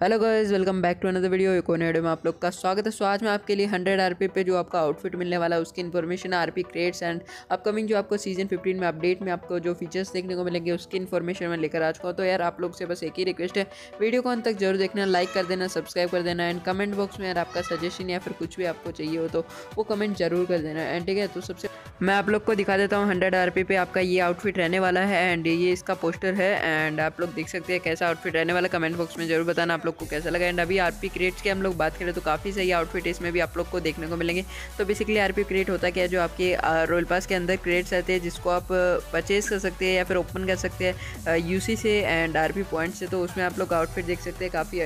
Hello guys welcome back to another video video में आप लोग का स्वागत है। सो आज मैं आपके लिए 100 आरपी पे जो आपका आउटफिट मिलने वाला है, उसकी information RP crates and upcoming जो आपको सीज़न 15 में अपडेट में आपको जो फीचर्स देखने को मिलेंगे, उसकी इन्फॉर्मेशन मैं लेकर आ चुका हूँ। तो यार, आप लोग से बस एक ही रिक्वेस्ट है। वीडियो को अंत तक ज़रूर देखना लाइक कर देना सब्सक्राइब कर देना एंड कमेंट बॉक्स में यार आपका सजेशन या फिर कुछ भी आपको चाहिए हो तो वो कमेंट ज़रूर कर देना। एंड ठीक है तो सबसे मैं आप लोग को दिखा देता हूँ हंड्रेड आर पे आपका ये आउटफिट रहने वाला है एंड ये इसका पोस्टर है। एंड आप लोग देख सकते हैं कैसा आउटफिट रहने वाला कमेंट बॉक्स में ज़रूर बताना। आप लोग को कैसा लगा? एंड अभी आरपी क्रिएट्स की हम लोग बात करें तो काफ़ी सही आउटफिट इसमें भी आप लोग को देखने को मिलेंगे। तो बेसिकली आरपी क्रिएट होता क्या है? जो आपके रॉयल पास के अंदर क्रिएट्स रहते हैं, जिसको आप परचेज कर सकते हैं या फिर ओपन कर सकते हैं यूसी से एंड आरपी पॉइंट से तो उसमें आप लोग आउटफिट देख सकते हैं। काफ़ी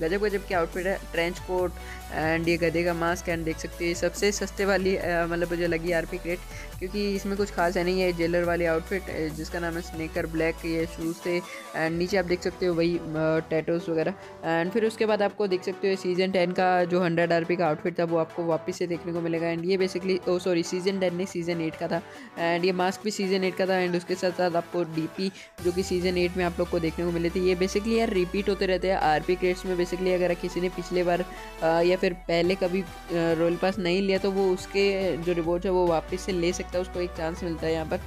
गजब गजब के आउटफिट है। ट्रेंच कोट एंड ये गधे का मास्क एंड देख सकते हैं। सबसे सस्ते वाली मतलब मुझे लगी आर पी क्रेट क्योंकि इसमें कुछ खास है नहीं है जेलर वाली आउटफिट जिसका नाम है स्नेकर ब्लैक ये शूज़ थे। एंड नीचे आप देख सकते हो वही टैटोस वगैरह। एंड फिर उसके बाद आपको देख सकते हो सीज़न टेन का जो हंड्रेड आर का आउटफिट था, वो आपको वापस से देखने को मिलेगा। एंड ये basically oh sorry season ten नहीं सीज़न एट का था। एंड ये मास्क भी सीज़न एट का था एंड उसके साथ साथ आपको डीपी जो कि सीज़न एट में आप लोग को देखने को मिले थे, ये बेसिकली यार रिपीट होते रहते हैं आर पी क्रेट्स में। बेसिकली अगर किसी ने पिछले बार या फिर पहले कभी रॉयल पास नहीं लिया तो वो उसके, जो रिवॉर्ड है, वो वापस से ले सकता है, उसको एक चांस मिलता है यहाँ पर।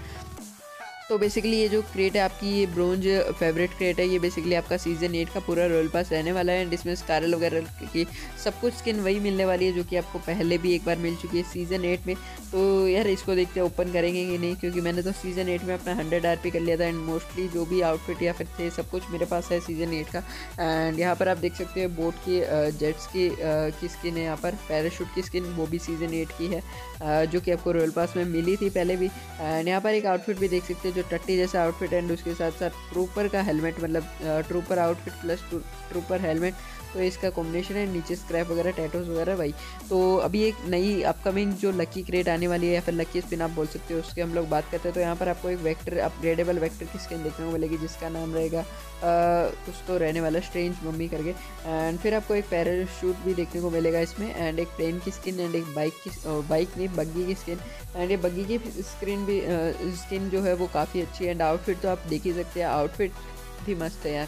तो बेसिकली ये जो क्रेट है, आपकी ये ब्रोंज फेवरेट क्रेट है, ये बेसिकली आपका सीज़न एट का पूरा रोयल पास रहने वाला है एंड इसमें स्कारल वगैरह की सब कुछ स्किन वही मिलने वाली है, जो कि आपको पहले भी एक बार मिल चुकी है सीज़न एट में। तो यार इसको देखते हैं ओपन करेंगे कि नहीं, क्योंकि मैंने तो सीज़न एट में अपना हंड्रेड आर कर लिया था एंड मोस्टली जो भी आउटफिट या फिर थे, सब कुछ मेरे पास है सीज़न एट का। एंड यहाँ पर आप देख सकते हैं बोट की जेट्स की की स्किन है यहाँ पर पैराशूट की स्किन वो भी सीज़न एट की है जो कि आपको रॉयल पास में मिली थी पहले भी। एंड यहाँ पर एक आउटफिट भी देख सकते हैं जो टट्टी जैसा आउटफिट एंड उसके साथ साथ ट्रूपर का हेलमेट मतलब trooper outfit plus trooper helmet तो इसका कॉम्बिनेशन है, नीचे स्क्रैप वगैरह टैटोज वगैरह, भाई। तो अभी एक नई अपकमिंग जो लकी क्रेट आने वाली है, या फिर लकी स्पिन आप बोल सकते हो, उसके हम लोग बात करते हैं। तो यहाँ पर आपको एक वैक्टर अपग्रेडेबल वैक्टर की स्किन देखने को मिलेगी, जिसका नाम रहेगा कुछ तो रहने वाला स्ट्रेंज मम्मी करके। एंड फिर आपको एक पैराशूट भी देखने को मिलेगा इसमें एंड एक प्लेन की स्किन एंड एक बाइक की बाइक नहीं बग्गी की स्किन एंड ये बग्गी की स्क्रीन भी स्किन जो है वो काफ़ी अच्छी है। एंड आउटफिट तो आप देख ही सकते हैं आउटफिट भी मस्त है यार।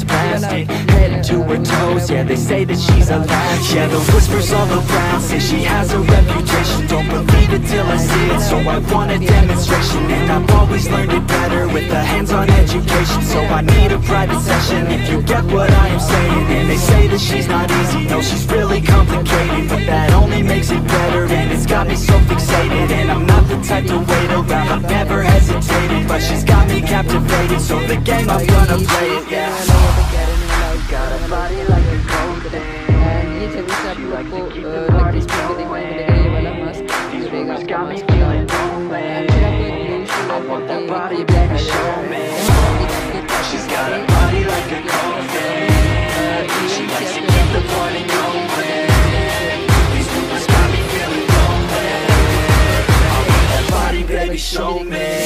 plastic Head to her toes, yeah they say that she's a latch Yeah, the whispers all around say she has a reputation. Don't believe it till I see it, so I want a demonstration And I've always learned it better with a hands-on education. So I need a private session you get what I am saying. And they say that she's not easy, no she's really complicated. But that only makes it better. And it's got me so fixated. And I'm not the type to wait around, I've never hesitated. But she's got me captivated, so the game I'm gonna play it, yeah I know you're getting like, got a body like a cold thing ये सभी से आप लोग को lucky speed को देखने मिलेगा ये वाला मास्क मिलेगा आपको मास्क का एंड फिर आपको एक blue suit baby, show me.